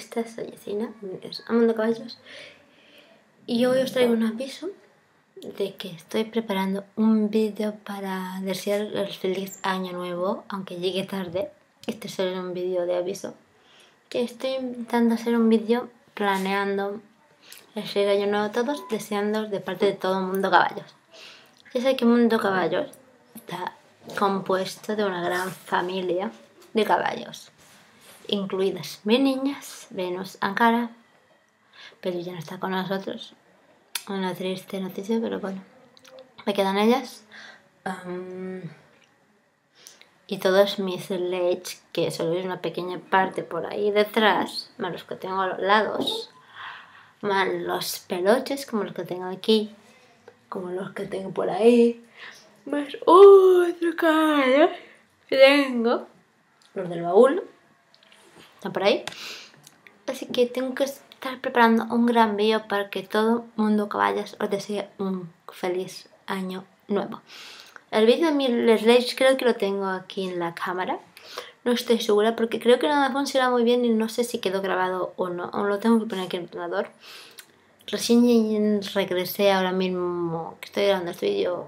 Caballistas, soy Yesina, bienvenidos a Mundo Caballos y hoy os traigo un aviso de que estoy preparando un vídeo para desear el feliz año nuevo, aunque llegue tarde. Este es solo un vídeo de aviso. Que estoy intentando hacer un vídeo planeando el feliz año nuevo a todos, deseando de parte de todo Mundo Caballos. Ya sé que Mundo Caballos está compuesto de una gran familia de caballos incluidas mis niñas, Venus Ankara, pero ya no está con nosotros. Una triste noticia, pero bueno, me quedan ellas. y todos mis legs, que solo es una pequeña parte por ahí detrás, más los que tengo a los lados, más los peluches, como los que tengo aquí, como los que tengo por ahí, más otro cara que tengo, los del baúl, ¿Está por ahí? Así que tengo que estar preparando un gran vídeo para que todo mundo caballos os desee un feliz año nuevo. El vídeo de mi Sledge creo que lo tengo aquí en la cámara. No estoy segura porque creo que no me funciona muy bien y no sé si quedó grabado o no. O lo tengo que poner aquí en el ordenador. Recién regresé ahora mismo que estoy grabando este vídeo.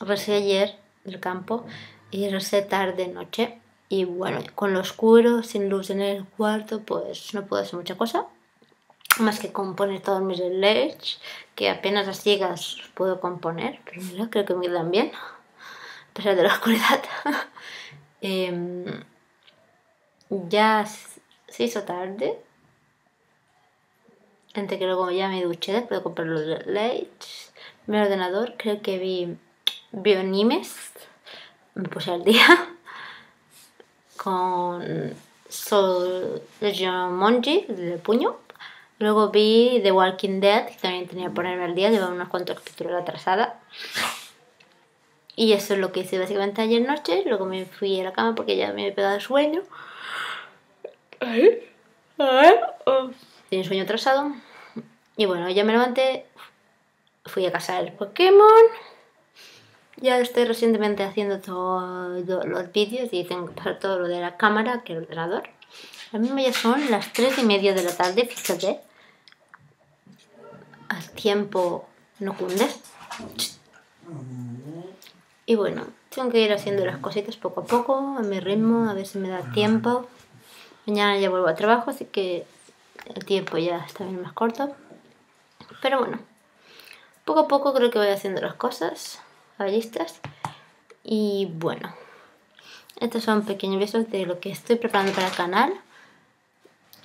Regresé ayer del campo y regresé tarde noche. Y bueno, con lo oscuro, sin luz en el cuarto, pues no puedo hacer mucha cosa. Más que componer todos mis LEDs, que apenas las ciegas puedo componer. Pero creo que me quedan bien, a pesar de la oscuridad. Em, ya se hizo tarde. Entre que luego ya me duché puedo comprar los LEDs. Mi ordenador, creo que vi Bionimes. Me puse al día con Soul Monji, de puño. Luego vi The Walking Dead, que también tenía que ponerme al día, llevaba unos cuantos capítulos atrasada. Y eso es lo que hice básicamente ayer noche. Luego me fui a la cama porque ya me había pegado el sueño. Oh. Tenía sueño atrasado. Y bueno, ya me levanté. Fui a cazar el Pokémon. Ya estoy recientemente haciendo todos los vídeos y tengo que pasar todo lo de la cámara que el ordenador. A mí ya son las 3 y media de la tarde, fíjate. Al tiempo no cunde. Y bueno, tengo que ir haciendo las cositas poco a poco, a mi ritmo, a ver si me da tiempo. Mañana ya vuelvo a trabajo, así que el tiempo ya está bien más corto. Pero bueno, poco a poco creo que voy haciendo las cosas caballistas. Y bueno, estos son pequeños besos de lo que estoy preparando para el canal.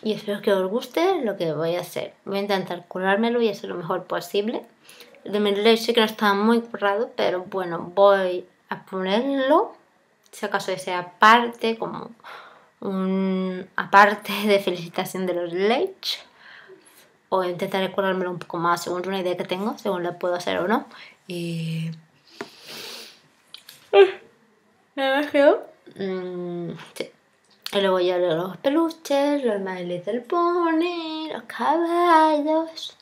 Y espero que os guste lo que voy a hacer. Voy a intentar curármelo y hacer lo mejor posible. de mi leche que no está muy currado, pero bueno, voy a ponerlo. Si acaso sea parte, como un aparte de felicitación de los leche. O intentaré curármelo un poco más según una idea que tengo, según lo puedo hacer o no. Y ¿Me quedó? Mm, sí. Y luego ya los peluches, los My del Pony, los caballos.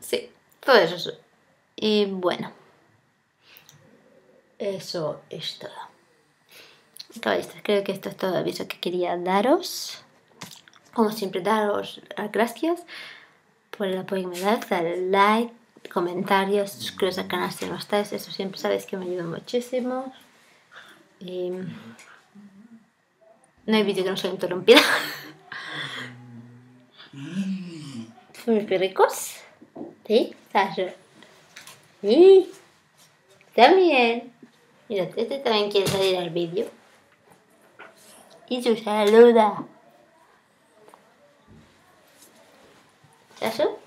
Sí, todo eso. Y bueno, eso es todo. Caballistas, creo que esto es todo el aviso que quería daros. Como siempre, daros las gracias por el apoyo que me das, dar el like comentarios, suscribiros al canal si no estáis, eso siempre sabéis que me ayuda muchísimo. Y no hay vídeo que no sea interrumpida. Mis perricos. ¿Sí? Sasha. Sí. También. Mira, este también quiere salir al vídeo. Y su saluda. ¿Eso?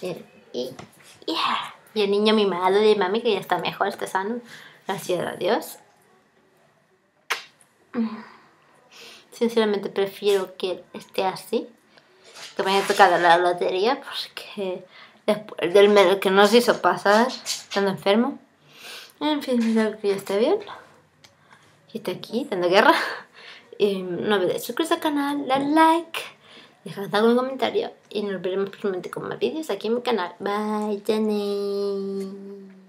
Y, y el niño mimado de mami que ya está mejor, está sano. Gracias a Dios. Sinceramente prefiero que esté así. Que me haya tocado la lotería porque después del mes que nos hizo pasar estando enfermo. En fin, espero que ya esté bien. Y está aquí dando guerra. Y no olvides suscribirse al canal, dar like dejad algún comentario y nos veremos próximamente con más vídeos aquí en mi canal. Bye, Jenny.